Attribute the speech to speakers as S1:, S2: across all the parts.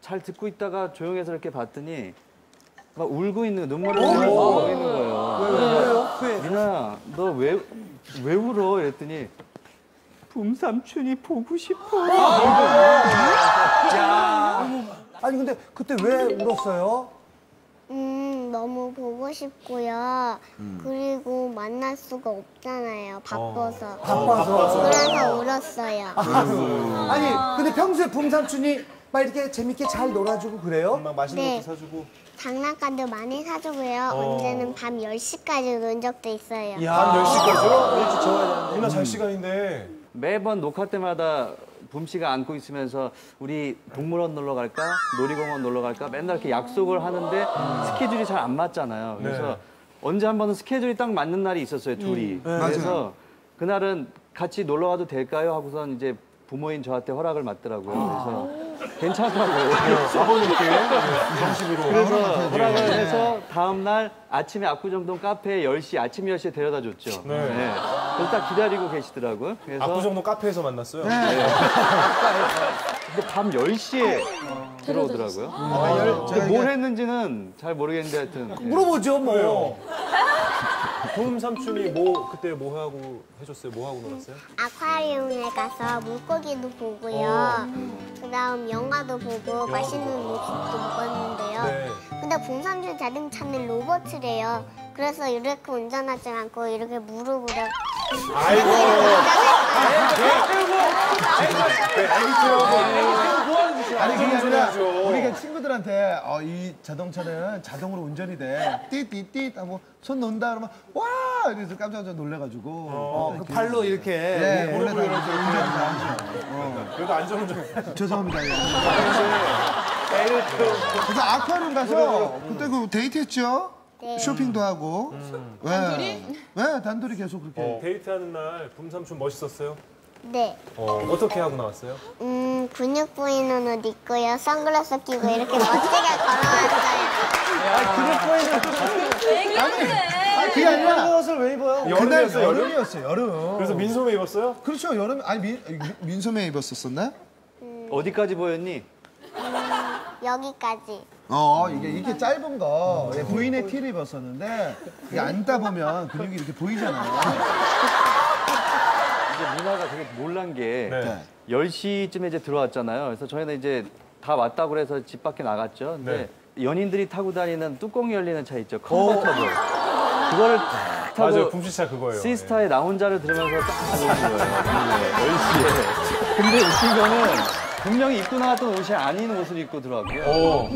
S1: 잘 듣고 있다가 조용해서 이렇게 봤더니 막 울고 있는 거, 눈물을 흘리고 있는 거예요. 왜요? 미나야, 너 왜 왜 울어? 이랬더니 붐삼촌이 보고 싶어.
S2: 아니 근데 그때 왜 울었어요?
S3: 음, 너무 보고 싶고요. 그리고 만날 수가 없잖아요. 바빠서.
S2: 바빠서.
S3: 그래서 울었어요.
S2: 아 니 근데 평소에 붐삼촌이 막 이렇게 재밌게 잘 놀아주고 그래요?
S4: 막 맛있는
S3: 네.
S4: 것도 사주고.
S3: 장난감도 많이 사주고요. 언제는 밤 10시까지 논 적도 있어요.
S4: 밤 10시까지요? 일찍 재워야 되는데. 누나 잘 시간인데.
S1: 매번 녹화 때마다 붐 씨가 안고 있으면서 우리 동물원 놀러 갈까? 놀이공원 놀러 갈까? 맨날 이렇게 약속을 하는데 스케줄이 잘 안 맞잖아요. 그래서
S4: 네.
S1: 언제 한 번은 스케줄이 딱 맞는 날이 있었어요, 둘이. 그래서 그날은 같이 놀러 가도 될까요? 하고선 이제 부모인 저한테 허락을 받더라고요. 그래서 괜찮더라고요.
S4: 아버님께 정식으로.
S1: 그래서 허락을 해서 다음 날 아침에 압구정동 카페에 10시 아침 10시에 데려다 줬죠.
S4: 네.
S1: 그래서 딱 기다리고 계시더라고요. 그래서
S4: 압구정동 카페에서 만났어요.
S1: 근데 밤 10시에 들어오더라고요. 근데 뭘 했는지는 잘 모르겠는데 하여튼
S2: 물어보죠 뭐.
S4: 붐 삼촌이 뭐 그때 뭐 하고 해줬어요? 뭐 하고 놀았어요?
S3: 아쿠아리움에 가서 물고기도 보고요. 그 다음 영화도 보고 맛있는 음식도 먹었는데요.
S4: 네.
S3: 근데 봉삼촌 자동차는 로봇이래요. 그래서 이렇게 운전하지 않고 이렇게 무릎으로
S4: 아이고.
S5: 아니 그게 아니라 우리가 친구들한테 어, 이 자동차는 자동으로 운전이 돼. 띠띠띠 하고 손 놓는다 그러면 와 이래서 깜짝 놀래가지고
S2: 어, 그 발로 이렇게.
S5: 네, 원래 다 이렇게 운전이 다
S4: 그래도 안전운전.
S5: 죄송합니다. 예. 그래서 아쿠아리움 가서 그때 그 데이트했죠?
S3: 네.
S5: 쇼핑도 하고. 단둘이? 네, 단둘이 계속 그렇게.
S4: 데이트하는 날 붐 삼촌 멋있었어요?
S3: 네.
S4: 어, 어떻게 하고 나왔어요?
S3: 음, 근육 보이는 옷 입고요. 선글라스 끼고 이렇게 멋지게 걸어왔어요.
S5: 아니 그게 아니라
S2: 그것을 왜 입어요?
S5: 그날
S4: 여름이었어요, 여름?
S5: 여름이었어요. 여름.
S4: 그래서 민소매 입었어요?
S5: 그렇죠. 여름 아니 민, 민소매 입었었었나?
S1: 어디까지 보였니?
S3: 여기까지.
S5: 어 이게 이게 짧은 거 예, 부인의 티를 입었었는데 이게 앉다 보면 근육이 이렇게 보이잖아요.
S1: 이제 누나가 되게 놀란 게
S4: 네.
S1: 10시쯤에 이제 들어왔잖아요. 그래서 저희는 이제 다 왔다고 그래서 집 밖에 나갔죠. 근데 연인들이 타고 다니는 뚜껑이 열리는 차 있죠. 컨버터블. 그거를 탁 타고
S4: 맞아요. 붐시차 그거예요.
S1: 시스타의 나 혼자를 들으면서 딱 오는 거예요. 10시에. 근데 웃긴 거는 분명히 입고 나왔던 옷이 아닌 옷을 입고 들어왔고요.
S4: 오.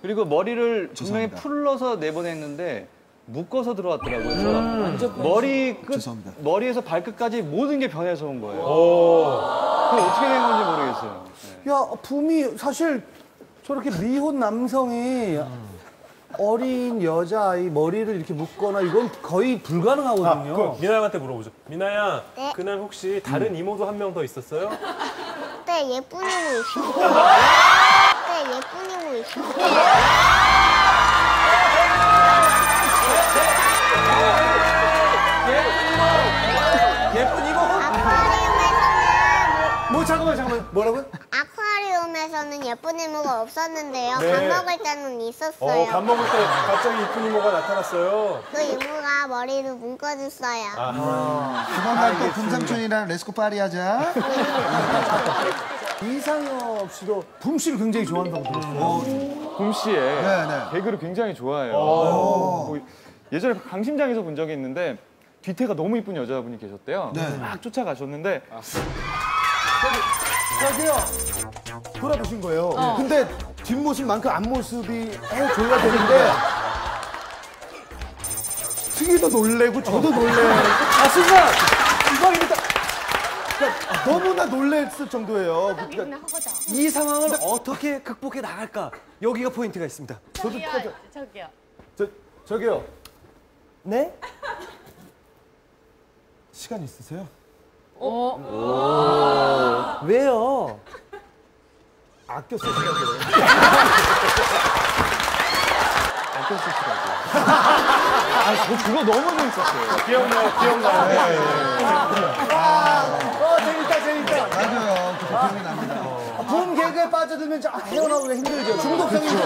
S1: 그리고 머리를 분명히
S5: 죄송합니다.
S1: 풀러서 내보냈는데 묶어서 들어왔더라고요. 그래서 머리 끝,
S5: 죄송합니다.
S1: 머리에서 발끝까지 모든 게 변해서 온 거예요.
S4: 오.
S1: 그게 어떻게 된 건지 모르겠어요. 네.
S2: 야 붐이 사실 저렇게 미혼 남성이 어린 여자아이 머리를 이렇게 묶거나 이건 거의
S4: 아,
S2: 불가능하거든요.
S4: 그 미나양한테 물어보죠. 미나야,
S3: 네.
S4: 그날 혹시 다른 이모도 한 명 더 있었어요?
S3: 그때 예쁜 이모 있어. 그때 예쁜 이모 있어.
S2: 예쁜 이거?
S3: 아쿠아리움에서는
S2: 뭐 잠깐만 잠깐만 뭐라고요?
S3: 아쿠아리움에서는 예쁜 이모가 없었는데요.
S4: 네.
S3: 밥 먹을 때는
S4: 어,
S3: 있었어요.
S4: 밥 먹을 때 갑자기 이쁜 이모가 나타났어요.
S3: 그 이모가 머리를 묶어줬어요.
S4: 아,
S5: 이번 날또 금삼촌이랑 레스코 파리 하자.
S2: 이상엽 씨도 붐 씨를 굉장히 좋아한다고 들었어요.
S6: 붐 씨의
S5: 네, 네.
S6: 개그를 굉장히 좋아해요. 뭐 예전에 강심장에서 본 적이 있는데 뒤태가 너무 이쁜 여자분이 계셨대요.
S5: 네.
S6: 막 쫓아가셨는데
S2: 저기요 돌아보신 거예요. 근데 뒷모습만큼 앞모습이 해줘야 되는데 승희도 놀래고 저도 놀래요. 아 순간 이방입니다. 그러니까 너무나 놀랬을 정도예요. 그러니까 이 상황을 어떻게 극복해 나갈까 여기가 포인트가 있습니다. 저도 똑같아요.
S7: 저기요.
S2: 저 저기요. 네? 시간 있으세요? 왜요? 아껴 쓰시라고요.
S6: 아껴 쓰시라고. 아, 저 그거 너무 재밌었어요.
S4: 기억나요, 기억나요.
S2: 어, 재밌다, 재밌다.
S5: 맞아요. 그 기억이 납니다.
S2: 봄 개그에 빠져들면 좀 헤어나오기가 힘들죠. 중독성이 있죠.